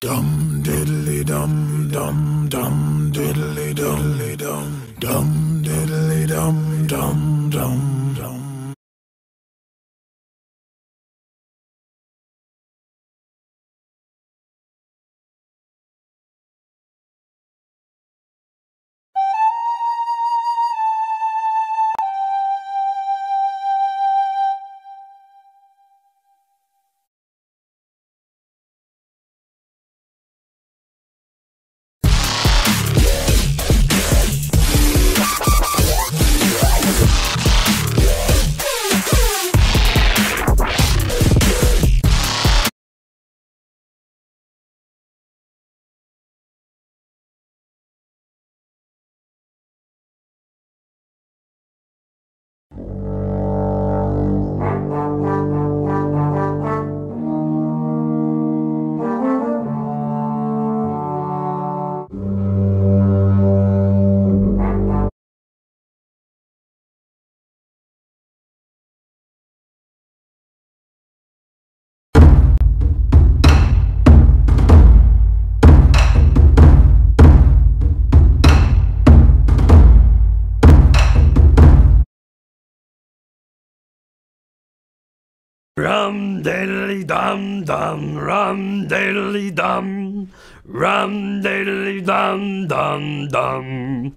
Dum diddly dum dum dum diddly dum dum dum diddly dum dum Rum diddly dum dum, rum diddly dum, rum diddly dum dum dum.